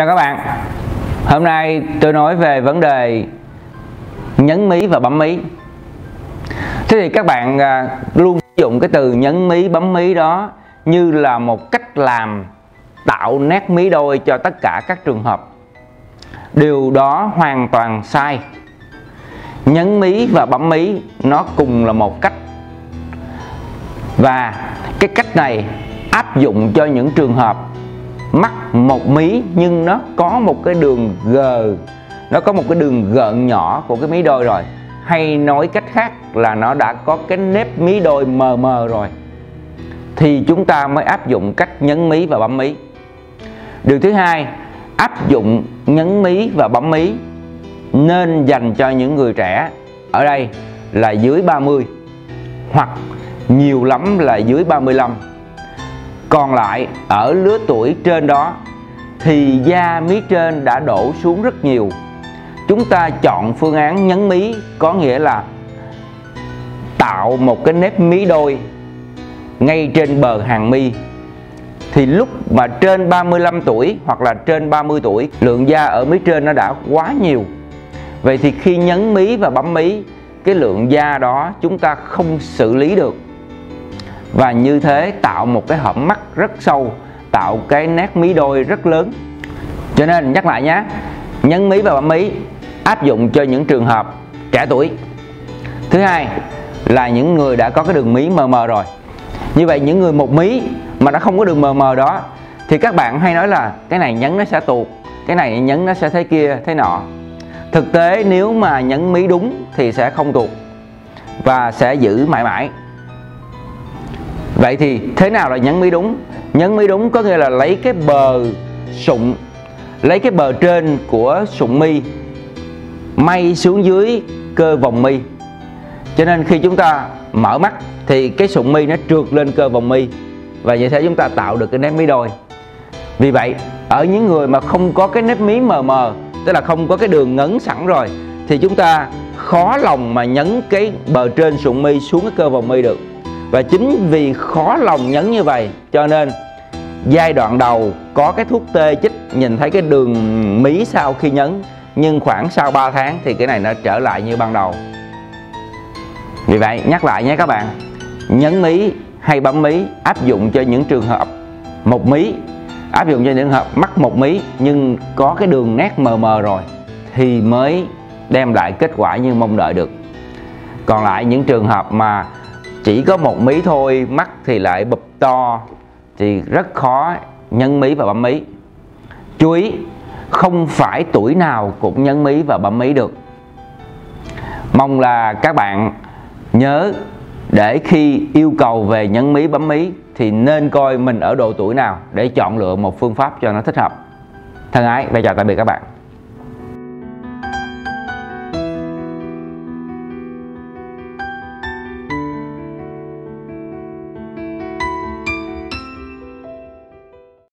Chào các bạn. Hôm nay tôi nói về vấn đề nhấn mí và bấm mí. Thế thì các bạn à, luôn sử dụng cái từ nhấn mí, bấm mí đó như là một cách làm tạo nét mí đôi cho tất cả các trường hợp. Điều đó hoàn toàn sai. Nhấn mí và bấm mí nó cùng là một cách. Và cái cách này áp dụng cho những trường hợp mắt một mí, nhưng nó có một cái đường gờ nó có một cái đường gợn nhỏ của cái mí đôi rồi. Hay nói cách khác là nó đã có cái nếp mí đôi mờ mờ rồi. Thì chúng ta mới áp dụng cách nhấn mí và bấm mí. Điều thứ hai, áp dụng nhấn mí và bấm mí nên dành cho những người trẻ. Ở đây là dưới 30 hoặc nhiều lắm là dưới 35 còn lại, ở lứa tuổi trên đó, thì da mí trên đã đổ xuống rất nhiều. Chúng ta chọn phương án nhấn mí, có nghĩa là tạo một cái nếp mí đôi ngay trên bờ hàng mi. Thì lúc mà trên 35 tuổi hoặc là trên 30 tuổi, lượng da ở mí trên nó đã quá nhiều. Vậy thì khi nhấn mí và bấm mí, cái lượng da đó chúng ta không xử lý được và như thế tạo một cái hõm mắt rất sâu, tạo cái nét mí đôi rất lớn. Cho nên nhắc lại nhé nhấn mí và bấm mí áp dụng cho những trường hợp trẻ tuổi. Thứ hai là những người đã có cái đường mí mờ mờ rồi. Như vậy những người một mí mà nó không có đường mờ mờ đó, thì các bạn hay nói là cái này nhấn nó sẽ tuột, cái này nhấn nó sẽ thế kia, thế nọ. Thực tế nếu mà nhấn mí đúng thì sẽ không tuột và sẽ giữ mãi mãi vậy thì thế nào là nhấn mí đúng? Nhấn mí đúng có nghĩa là lấy cái bờ sụng, lấy cái bờ trên của sụng mi, may xuống dưới cơ vòng mi. Cho nên khi chúng ta mở mắt thì cái sụng mi nó trượt lên cơ vòng mi và như thế chúng ta tạo được cái nếp mí đôi. Vì vậy, ở những người mà không có cái nếp mí mờ mờ, tức là không có cái đường ngấn sẵn rồi, thì chúng ta khó lòng mà nhấn cái bờ trên sụng mi xuống cái cơ vòng mi được và chính vì khó lòng nhấn như vậy, cho nên giai đoạn đầu có cái thuốc tê chích, nhìn thấy cái đường mí sau khi nhấn, nhưng khoảng sau 3 tháng thì cái này nó trở lại như ban đầu. Vì vậy, nhắc lại nhé các bạn, nhấn mí hay bấm mí áp dụng cho những trường hợp một mí, áp dụng cho những trường hợp mắc một mí, nhưng có cái đường nét mờ mờ rồi thì mới đem lại kết quả như mong đợi được. Còn lại những trường hợp mà chỉ có một mí thôi, mắt thì lại bụp to, thì rất khó nhấn mí và bấm mí. Chú ý, không phải tuổi nào cũng nhấn mí và bấm mí được. Mong là các bạn nhớ để khi yêu cầu về nhấn mí, bấm mí thì nên coi mình ở độ tuổi nào để chọn lựa một phương pháp cho nó thích hợp. Thân ái, và chào tạm biệt các bạn.